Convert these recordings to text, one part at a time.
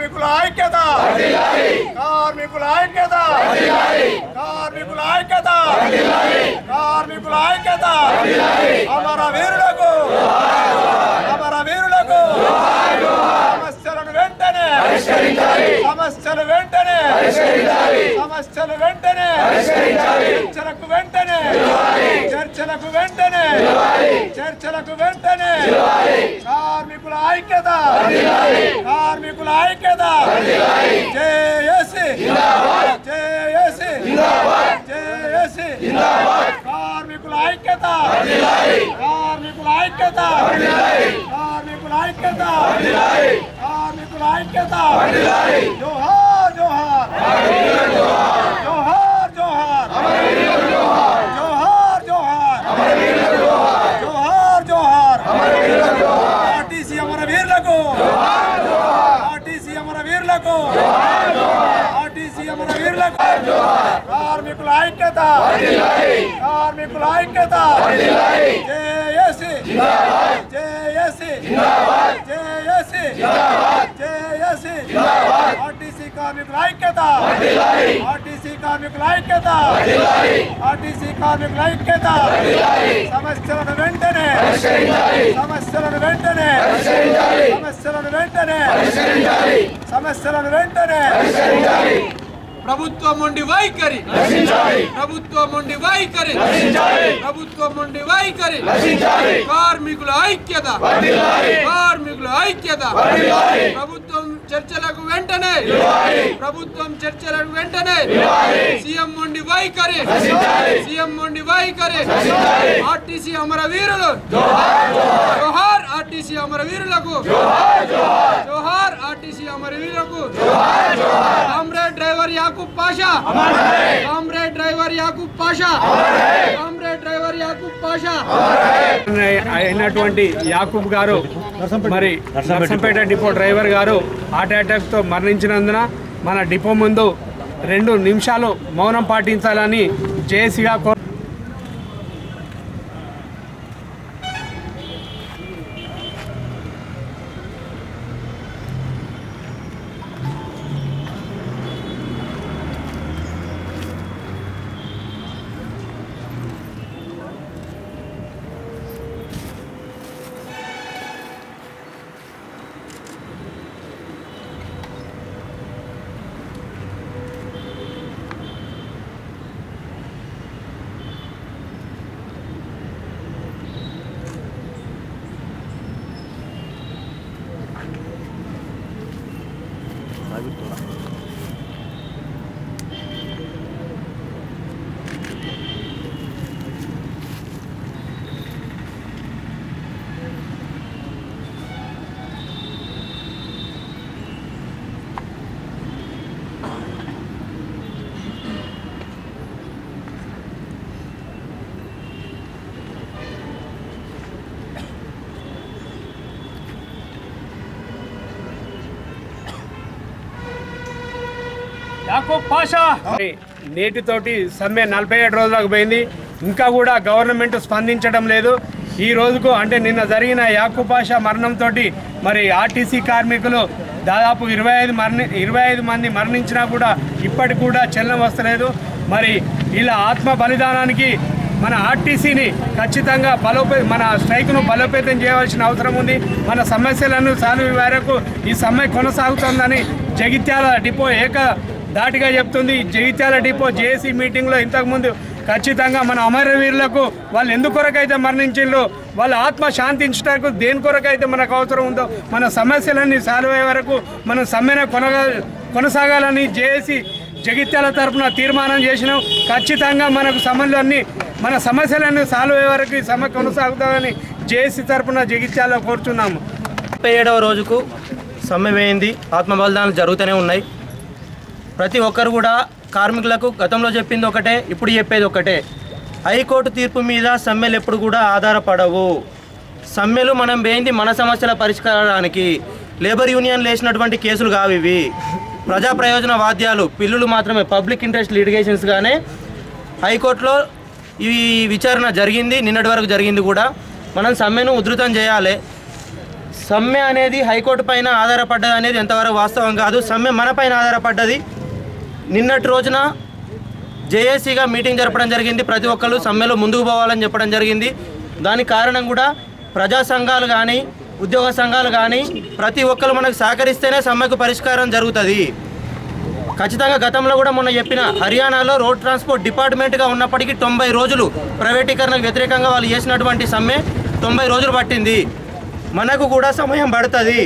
కార్మికుల ఐక్యత! కార్మికుల ఐక్యత! కార్మికుల ఐక్యత! కార్మికుల ఐక్యత! అమర వీరులకు! అమర వీరులకు! సమస్యలను వెంటనే! సమస్యలు వెంటనే! సమస్యలు వెంటనే! చర్చలకు వెంటనే! చర్చలకు వెంటనే! చర్చలకు వెంటనే! కార్మికుల ఐక్యత! विकुलाई केदा जेएसी जिंदाबाद जेएसी जिंदाबाद जेएसी जिंदाबाद कार विकुलाई केदा कार विकुलाई केदा कार विकुलाई केदा कार विकुलाई केदा जोहार जोहार। ఐక్యత కార్మికుల ఐక్యత JAC JAC JAC JAC RTC కార్మికుల ఐక్యత ఆర్టీసీ కార్మికుల ఐక్యత ఆర్టీసీ కార్మికుల ఐక్యత సమస్యలను వెంటనే సమస్యలను వెంటనే సమస్యలను వెంటనే సమస్యలను వెంటనే ప్రభుత్వం ఉండి వైఖరి. ప్రభుత్వం ఉండి వైఖరి. ప్రభుత్వం ఉండి వైఖరి. కార్మికుల ఐక్యత. కార్మికుల ఐక్యత. ప్రభుత్వం చర్చలకు వెంటనే. ప్రభుత్వం చర్చలకు వెంటనే. సీఎం ఉండి వైఖరి. సీఎం ఉండి వైఖరి. ఆర్టీసీ అమర వీరులు ఆర్టీసీ అమరవీరులకు జోహార్ ఆర్టీసీ అమరవీరులకు comrade driver Yakub Pasha. Comrade driver Yakub Pasha. Comrade driver Yakub Pasha. అయినటువంటి యాకూబ్ గారు మరి నర్సంపేట డిపో డ్రైవర్ గారు హార్ట్ అటాక్తో మరణించినందున మన డిపో ముందు రెండు నిమిషాలు మౌనం పాటించాలని జేసీగా 殴っても。నేటితోటి సమ్మె నలభై ఏడు రోజులకు పోయింది. ఇంకా కూడా గవర్నమెంట్ స్పందించడం లేదు. ఈ రోజుకు అంటే నిన్న జరిగిన యాకూబ్ పాషా మరణంతో మరి ఆర్టీసీ కార్మికులు దాదాపు ఇరవై ఐదు మరణి ఇరవై ఐదు మంది మరణించినా కూడా ఇప్పటికి కూడా చెల్లం వస్తలేదు. మరి ఇలా ఆత్మ బలిదానానికి మన ఆర్టీసీని ఖచ్చితంగా బలోపే మన స్ట్రైక్ను బలోపేతం చేయవలసిన అవసరం ఉంది. మన సమస్యలను సాల్వ్ వరకు ఈ సమ్మె కొనసాగుతుందని జగిత్యాల డిపో ఏక దాటిగా చెప్తుంది. జగిత్యాల డిపో జేఏసీ మీటింగ్లో ఇంతకుముందు ఖచ్చితంగా మన అమరవీరులకు వాళ్ళు ఎందు కొరకైతే మరణించిండ్రో వాళ్ళ ఆత్మ శాంతించడానికి దేని కొరకైతే మనకు అవసరం ఉందో మన సమస్యలన్నీ సాల్వ్ అయ్యే వరకు మనం సమ్మెను కొనగా కొనసాగాలని జేఏసీ జగిత్యాల తరపున తీర్మానం చేసినాం. ఖచ్చితంగా మనకు సమన్లన్నీ మన సమస్యలన్నీ సాల్వ్ అయ్యే వరకు ఈ సమ్మె కొనసాగుతామని జేఏసీ తరపున జగిత్యాల కోరుచున్నాము. ముప్పై ఏడవ రోజుకు సమ్మె వేయింది. ఆత్మ బలిదానాలు జరుగుతూనే ఉన్నాయి. ప్రతి ఒక్కరు కూడా కార్మికులకు గతంలో చెప్పింది ఒకటే ఇప్పుడు చెప్పేది ఒకటే. హైకోర్టు తీర్పు మీద సమ్మెలు ఎప్పుడు కూడా ఆధారపడవు. సమ్మెలు మనం వేయింది మన సమస్యల పరిష్కారానికి. లేబర్ యూనియన్ లేచినటువంటి కేసులు కావు ఇవి. ప్రజా ప్రయోజన వాద్యాలు పిల్లులు మాత్రమే పబ్లిక్ ఇంట్రెస్ట్ లిటిగేషన్స్గానే హైకోర్టులో ఈ విచారణ జరిగింది నిన్నటి వరకు జరిగింది కూడా. మనం సమ్మెను ఉధృతం చేయాలి. సమ్మె అనేది హైకోర్టు పైన ఆధారపడ్డది అనేది ఎంతవరకు వాస్తవం కాదు. సమ్మె మన పైన ఆధారపడ్డది. నిన్నటి రోజున జేఏసీగా మీటింగ్ జరపడం జరిగింది. ప్రతి ఒక్కరు సమ్మెలో ముందుకు పోవాలని చెప్పడం జరిగింది. దానికి కారణం కూడా ప్రజా సంఘాలు కానీ ఉద్యోగ సంఘాలు కానీ ప్రతి ఒక్కరు మనకు సహకరిస్తేనే సమ్మెకు పరిష్కారం జరుగుతుంది. ఖచ్చితంగా గతంలో కూడా మొన్న చెప్పిన హర్యానాలో రోడ్ ట్రాన్స్పోర్ట్ డిపార్ట్మెంట్గా ఉన్నప్పటికీ తొంభై రోజులు ప్రైవేటీకరణకు వ్యతిరేకంగా వాళ్ళు చేసినటువంటి సమ్మె తొంభై రోజులు పట్టింది. మనకు కూడా సమయం పడుతుంది.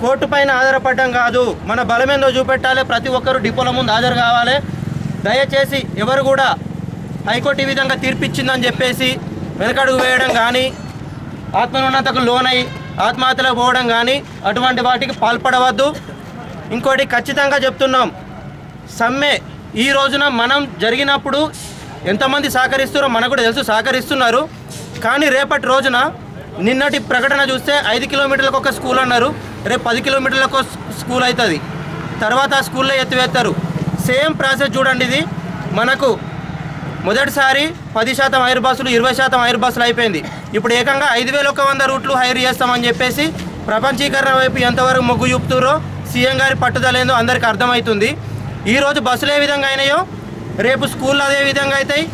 కోర్టు పైన ఆధారపడడం కాదు. మన బలమేందో చూపెట్టాలి. ప్రతి ఒక్కరు డిపోల ముందు హాజరు కావాలి. దయచేసి ఎవరు కూడా హైకోర్టు ఈ విధంగా తీర్పిచ్చిందని చెప్పేసి వెనకడుగు వేయడం కానీ ఆత్మనున్నతకు లోనై ఆత్మహత్యలకు పోవడం కానీ అటువంటి వాటికి పాల్పడవద్దు. ఇంకోటి ఖచ్చితంగా చెప్తున్నాం. సమ్మె ఈ రోజున మనం జరిగినప్పుడు ఎంతమంది సహకరిస్తారో మనకు కూడా తెలుసు సహకరిస్తున్నారు. కానీ రేపటి రోజున నిన్నటి ప్రకటన చూస్తే ఐదు కిలోమీటర్లకు ఒక స్కూల్ అన్నారు. రేపు పది కిలోమీటర్లకు స్కూల్ అవుతుంది. తర్వాత ఆ స్కూల్లో ఎత్తివేస్తారు. సేమ్ ప్రాసెస్ చూడండి ఇది. మనకు మొదటిసారి పది శాతం హైర్ బస్సులు ఇరవై శాతం హైర్ బస్సులు అయిపోయింది. ఇప్పుడు ఏకంగా ఐదు వేల ఒక వంద రూట్లు హైర్ చేస్తామని చెప్పేసి ప్రపంచీకరణ వైపు ఎంతవరకు మొగ్గు చూపుతారో సీఎం గారి పట్టుదలేందో అందరికి అందరికీ అర్థమవుతుంది. ఈరోజు బస్సులు ఏ విధంగా అయినాయో రేపు స్కూళ్ళు అదే విధంగా అవుతాయి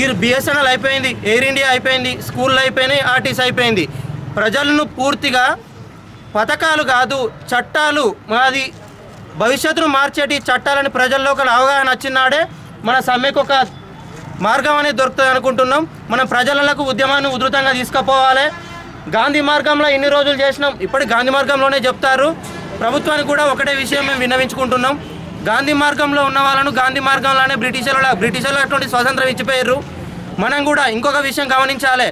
ఈ బిఎస్ఎన్ఎల్ అయిపోయింది ఎయిర్ ఇండియా అయిపోయింది స్కూళ్ళు అయిపోయినాయి ఆర్టీసీ అయిపోయింది. ప్రజలను పూర్తిగా పథకాలు కాదు చట్టాలు మాది భవిష్యత్తును మార్చేటి చట్టాలని ప్రజల్లో ఒక అవగాహన వచ్చినాడే మన సమ్మెకు ఒక మార్గం అనేది దొరుకుతుంది అనుకుంటున్నాం. మనం ప్రజలకు ఉద్యమాన్ని ఉధృతంగా తీసుకుపోవాలి. గాంధీ మార్గంలో ఇన్ని రోజులు చేసినాం. ఇప్పటి గాంధీ మార్గంలోనే చెప్తారు. ప్రభుత్వానికి కూడా ఒకటే విషయం మేము విన్నవించుకుంటున్నాం. గాంధీ మార్గంలో ఉన్న వాళ్ళను గాంధీ మార్గంలోనే బ్రిటిషర్ల బ్రిటిషర్లు అటువంటి స్వాతంత్రం ఇచ్చిపోయారు మనం కూడా ఇంకొక విషయం గమనించాలి.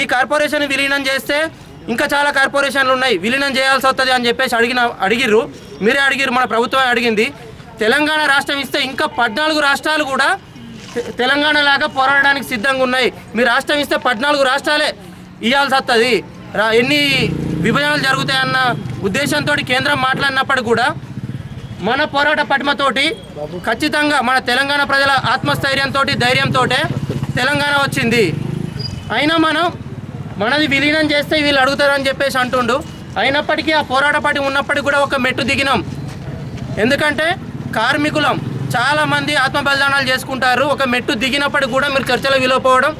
ఈ కార్పొరేషన్ విలీనం చేస్తే ఇంకా చాలా కార్పొరేషన్లు ఉన్నాయి. విలీనం చేయాల్సి వస్తుంది అని చెప్పేసి అడిగిన అడిగిర్రు. మీరే అడిగిర్రు మన ప్రభుత్వం అడిగింది. తెలంగాణ రాష్ట్రం ఇస్తే ఇంకా పద్నాలుగు రాష్ట్రాలు కూడా తె- తెలంగాణ లాగా పోరాడడానికి సిద్ధంగా ఉన్నాయి. మీ రాష్ట్రం ఇస్తే పద్నాలుగు రాష్ట్రాలే ఇవ్వాల్సి వస్తుంది. ఎన్ని విభజనలు జరుగుతాయన్న ఉద్దేశంతో కేంద్రం మాట్లాడినప్పటికీ కూడా మన పోరాట పటిమతోటి ఖచ్చితంగా మన తెలంగాణ ప్రజల ఆత్మస్థైర్యంతో ధైర్యంతో తెలంగాణ వచ్చింది. అయినా మనం మనది విలీనం చేస్తే వీళ్ళు అడుగుతారని చెప్పేసి అంటుండు. అయినప్పటికీ ఆ పోరాటపాటి ఉన్నప్పటికీ కూడా ఒక మెట్టు దిగినాం. ఎందుకంటే కార్మికులం చాలామంది ఆత్మ బలిదానాలు చేసుకుంటారు. ఒక మెట్టు దిగినప్పటికి కూడా మీరు చర్చలో విలువపోవడం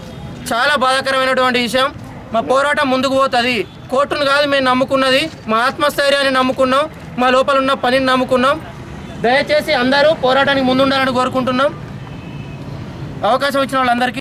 చాలా బాధాకరమైనటువంటి విషయం. మా పోరాటం ముందుకు పోతుంది. కోర్టును కాదు మేము నమ్ముకున్నది. మా ఆత్మస్థైర్యాన్ని నమ్ముకున్నాం. మా లోపల ఉన్న పనిని నమ్ముకున్నాం. దయచేసి అందరూ పోరాటానికి ముందుండాలని కోరుకుంటున్నాం. అవకాశం ఇచ్చిన వాళ్ళందరికీ